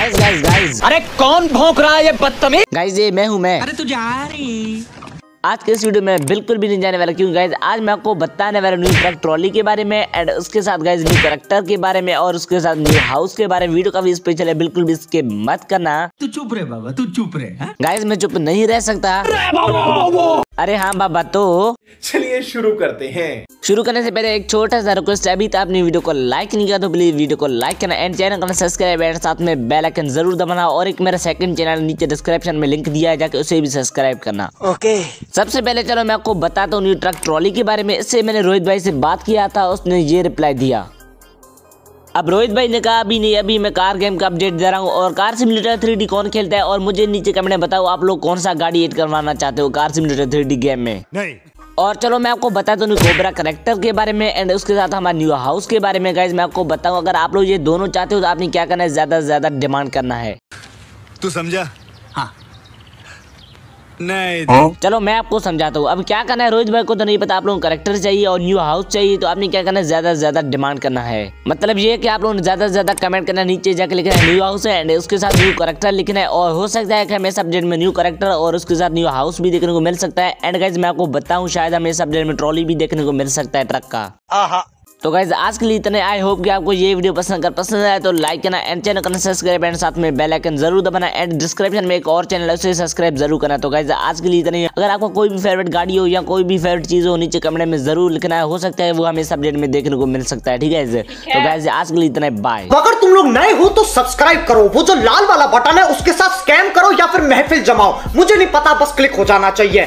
Guys guys guys अरे कौन भौंक रहा है ये बदतमीज? गाइस ये मैं हूँ मैं। अरे तू जा रही। आज के इस वीडियो में बिल्कुल भी नहीं जाने वाला क्यों? गाइज़ आज मैं आपको बताने वाला न्यू ट्रक ट्रॉली के बारे में एंड उसके साथ गाइज़ न्यू करेक्टर के बारे में और उसके साथ न्यू हाउस के बारे में। वीडियो काफ़ी स्पेशल है बिल्कुल भी इसके मत करना। तू चुप रहे बाबा तू चुप रहे गाइज़ मैं चुप नहीं रह सकता। अरे हाँ बाबा तो। चलिए शुरू करते हैं। शुरू करने से पहले एक छोटा सा रिक्वेस्ट है अभी तो आपने वीडियो को लाइक नहीं किया तो प्लीज़ वीडियो को लाइक करना एंड चैनल को सब्सक्राइब एंड साथ में बेल आइकन ज़रूर दबाना और एक मेरा सेकंड चैनल नीचे डिस्क्रिप्शन में लिंक दिया है जाके उसे भी सब्सक्राइब करना। ओके सबसे पहले चलो मैं आपको बताता हूँ न्यू ट्रक ट्रॉली के बारे में। इससे मैंने रोहित भाई से बात किया था उसने ये रिप्लाई दिया। अब रोहित भाई ने कहा अभी नहीं अभी मैं कार गेम का अपडेट दे रहा हूँ और कार सिमुलेटर थ्री कौन खेलता है? और मुझे नीचे कमेंट में बताओ आप लोग कौन सा गाड़ी एड करवाना चाहते हो कार सिमुलेटर थ्री गेम में? नहीं। और चलो मैं आपको बताता हूँ कोबरा करेक्टर के बारे में एंड उसके साथ हमारे न्यू हाउस के बारे में गाइज़ मैं आपको बताऊँ अगर आप लोग ये दोनों चाहते हो तो आपने क्या करना है? ज़्यादा से ज़्यादा डिमांड करना है। तू समझा? हाँ। नहीं। चलो मैं आपको समझाता हूँ। अब क्या करना है? रोहित भाई को तो नहीं पता आप लोगों को करेक्टर चाहिए और न्यू हाउस चाहिए तो आपने क्या करना है? ज़्यादा से ज़्यादा डिमांड करना है। मतलब ये है कि आप लोगों ने ज़्यादा से ज़्यादा कमेंट करना है नीचे जाकर लिखना है न्यू हाउस है एंड उसके साथ न्यू करेक्टर लिखना है और हो सकता है कि हमें सब्जेक्ट में न्यू करेक्टर और उसके साथ न्यू हाउस भी देखने को मिल सकता है। एंड गाइज़ मैं आपको बताऊँ शायद हमें सब्जेक्ट में ट्रॉली भी देखने को मिल सकता है ट्रक का। तो गाइज़ आज के लिए इतने आई होप कि आपको ये वीडियो पसंद कर पसंद आया तो लाइक करना एंड चैनल करना सब्सक्राइब एंड साथ में बेल आइकन ज़रूर दबाना एंड डिस्क्रिप्शन में एक और चैनल है उसे सब्सक्राइब ज़रूर करना। तो गाइज़ आज के लिए इतने ही। अगर आपको कोई भी फेवरेट गाड़ी हो या कोई भी फेवरेट चीज़ हो नीचे कमेंट में ज़रूर लिखना है। हो सकता है वो हमें इस अपडेट में देखने को मिल सकता है ठीक है तो गाइज़ आज के लिए इतना बाय अगर तुम लोग नए हो तो सब्सक्राइब करो। वो जो लाल वाला बटन है उसके साथ स्कैम करो या फिर महफिल जमाओ। मुझे नहीं पता बस क्लिक हो जाना चाहिए।